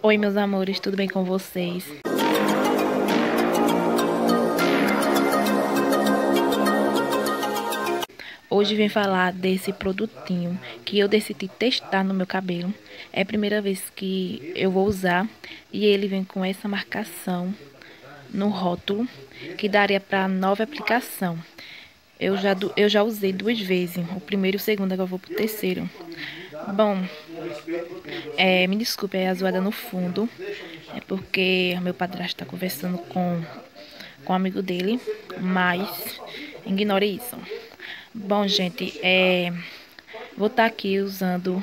Oi, meus amores, tudo bem com vocês? Hoje vim falar desse produtinho que eu decidi testar no meu cabelo. É a primeira vez que eu vou usar e ele vem com essa marcação no rótulo que daria para nova aplicação. Eu já, eu já usei duas vezes, o primeiro e o segundo, agora vou pro terceiro. Bom, é, me desculpe é a zoada no fundo, é porque meu padrasto está conversando com, com um amigo dele, mas ignore isso. Bom, gente, é, vou estar tá aqui usando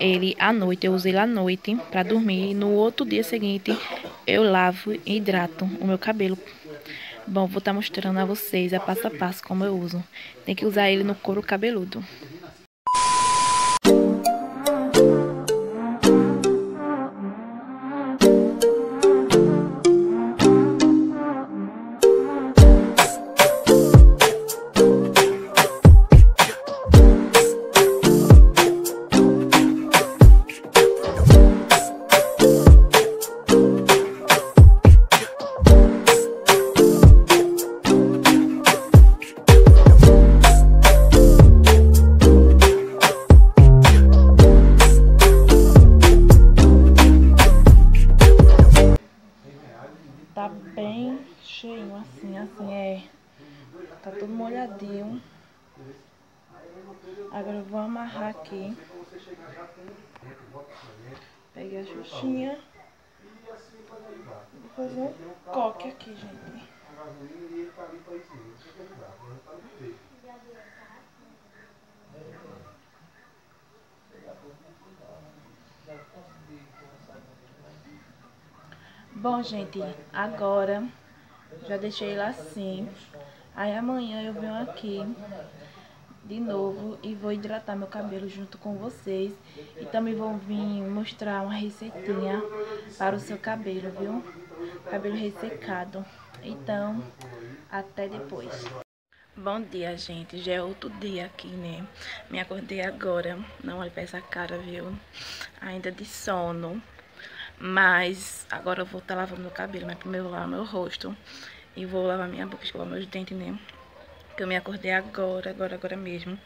ele à noite, eu usei ele à noite para dormir e no outro dia seguinte eu lavo e hidrato o meu cabelo. Bom, vou estar tá mostrando a vocês a passo a passo como eu uso. Tem que usar ele no couro cabeludo. Tá bem cheinho assim, assim é. Tá tudo molhadinho. Agora eu vou amarrar aqui. Peguei a xuxinha. Vou fazer um coque aqui, gente. Bom, gente, agora já deixei ele assim. Aí amanhã eu venho aqui de novo e vou hidratar meu cabelo junto com vocês. E também vou vir mostrar uma receitinha para o seu cabelo, viu? Cabelo ressecado. Então, até depois. Bom dia, gente. Já é outro dia aqui, né? Me acordei agora. Não olhe pra essa cara, viu? Ainda de sono. Mas agora eu vou estar tá lavando meu cabelo, mas primeiro eu vou lavar meu rosto. E vou lavar minha boca, escovar meus dentes, né? Que eu me acordei agora, agora, agora mesmo.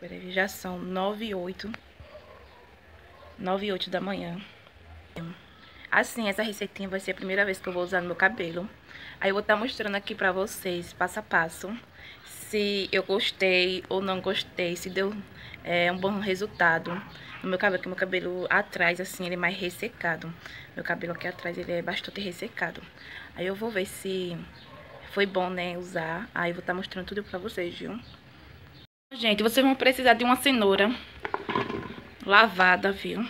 Peraí, já são nove e oito. Nove e oito da manhã. Assim, essa receitinha vai ser a primeira vez que eu vou usar no meu cabelo. Aí eu vou estar tá mostrando aqui pra vocês, passo a passo, se eu gostei ou não gostei, se deu é, um bom resultado no meu cabelo, que meu cabelo atrás, assim, ele é mais ressecado. Meu cabelo aqui atrás, ele é bastante ressecado. Aí eu vou ver se foi bom, né, usar. Aí eu vou estar tá mostrando tudo pra vocês, viu? Gente, vocês vão precisar de uma cenoura lavada, viu?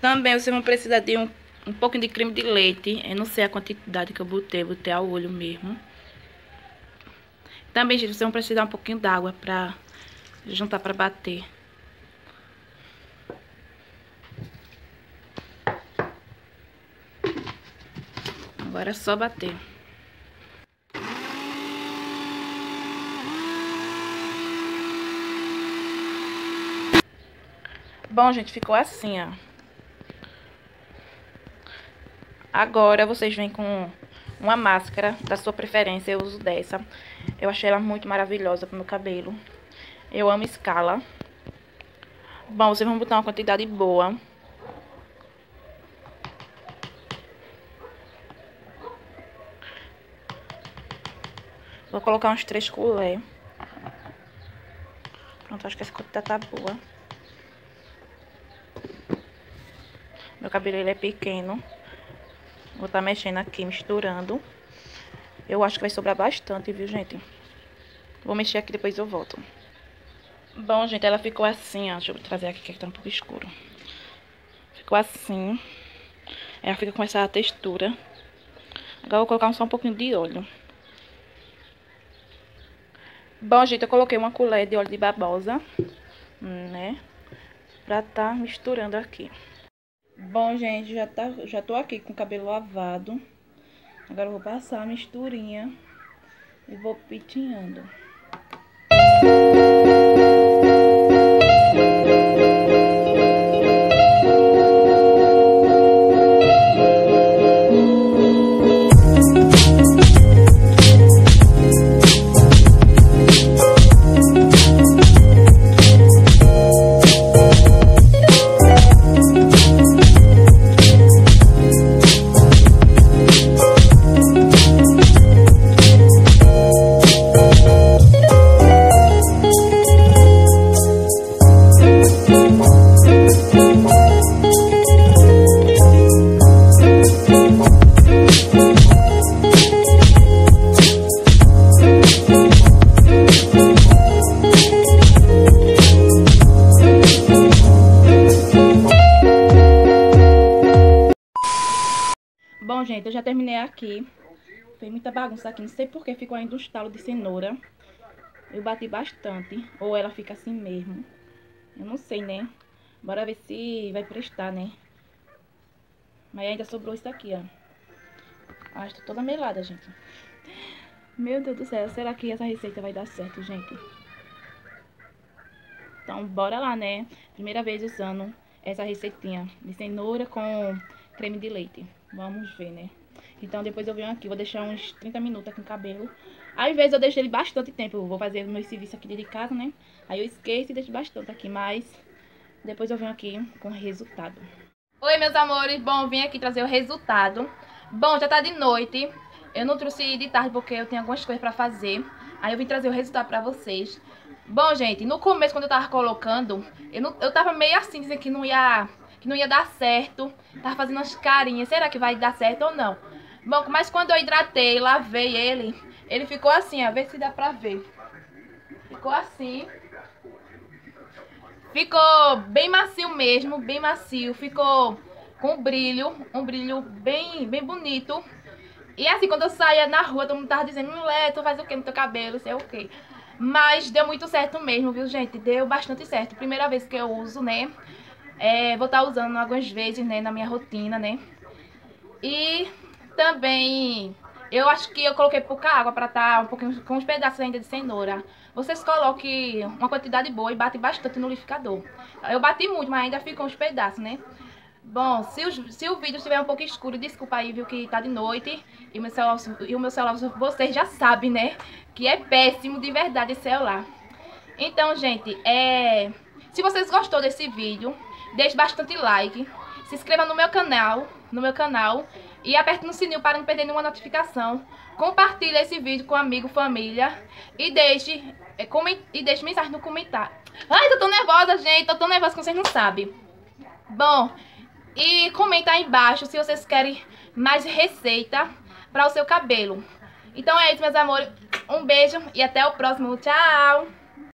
Também vocês vão precisar de um, um pouquinho de creme de leite. Eu não sei a quantidade que eu botei, botei ao olho mesmo. Também, gente, vocês vão precisar um pouquinho d'água pra juntar pra bater. Agora é só bater. Bom, gente, ficou assim, ó. Agora vocês vêm com uma máscara da sua preferência. Eu uso dessa. Eu achei ela muito maravilhosa pro meu cabelo. Eu amo escala. Bom, vocês vão botar uma quantidade boa. Vou colocar uns três colher. Pronto, acho que essa quantidade tá boa. Meu cabelo ele é pequeno. Vou estar tá mexendo aqui, misturando. Eu acho que vai sobrar bastante, viu, gente? Vou mexer aqui, depois eu volto. Bom, gente, ela ficou assim, ó. Deixa eu trazer aqui, que tá um pouco escuro. Ficou assim. Ela fica com essa textura. Agora eu vou colocar só um pouquinho de óleo. Bom, gente, eu coloquei uma colher de óleo de babosa, né? Pra tá misturando aqui. Bom, gente, já, tá, já tô aqui com o cabelo lavado. Agora eu vou passar a misturinha e vou pitinhando. Gente, eu já terminei aqui. Fez muita bagunça aqui. Não sei por que ficou ainda um estalo de cenoura. Eu bati bastante. Ou ela fica assim mesmo. Eu não sei, né? Bora ver se vai prestar, né? Mas ainda sobrou isso aqui, ó. Ah, estou toda melada, gente. Meu Deus do céu, será que essa receita vai dar certo, gente? Então, bora lá, né? Primeira vez usando essa receitinha de cenoura com creme de leite. Vamos ver, né? Então, depois eu venho aqui, vou deixar uns 30 minutos aqui no cabelo. Às vezes eu deixo ele bastante tempo, vou fazer meu serviço aqui de casa, né? Aí eu esqueço e deixo bastante aqui, mas depois eu venho aqui com o resultado. Oi, meus amores. Bom, vim aqui trazer o resultado. Bom, já tá de noite. Eu não trouxe de tarde porque eu tenho algumas coisas pra fazer. Aí eu vim trazer o resultado pra vocês. Bom, gente, no começo, quando eu tava colocando, eu, não, eu tava meio assim, dizendo que não ia que não ia dar certo. Tava fazendo umas carinhas. Será que vai dar certo ou não? Bom, mas quando eu hidratei, lavei ele, ele ficou assim, ó. Vê se dá pra ver. Ficou assim. Ficou bem macio mesmo, bem macio. Ficou com brilho, um brilho bem, bem bonito. E assim, quando eu saía na rua, todo mundo tava dizendo, mulher, tu faz o que no teu cabelo, sei o que. Mas deu muito certo mesmo, viu, gente? Deu bastante certo. Primeira vez que eu uso, né? É, vou estar tá usando algumas vezes, né, na minha rotina, né? E também, eu acho que eu coloquei pouca água pra estar tá um pouquinho com uns pedaços ainda de cenoura. Vocês coloquem uma quantidade boa e batem bastante no liquidificador. Eu bati muito, mas ainda ficam uns pedaços, né? Bom, se, os, se o vídeo estiver um pouco escuro, desculpa aí, viu, que tá de noite. E o meu celular, e o meu celular vocês já sabem, né? Que é péssimo de verdade esse celular. Então, gente, é... Se vocês gostou desse vídeo, deixe bastante like. Se inscreva no meu canal, no meu canal. E aperte no sininho para não perder nenhuma notificação. Compartilhe esse vídeo com amigo, família. E deixe, é, coment, e deixe mensagem no comentário. Ai, tô tão nervosa, gente. Tô tão nervosa que vocês não sabem. Bom... E comenta aí embaixo se vocês querem mais receita para o seu cabelo. Então é isso, meus amores. Um beijo e até o próximo. Tchau!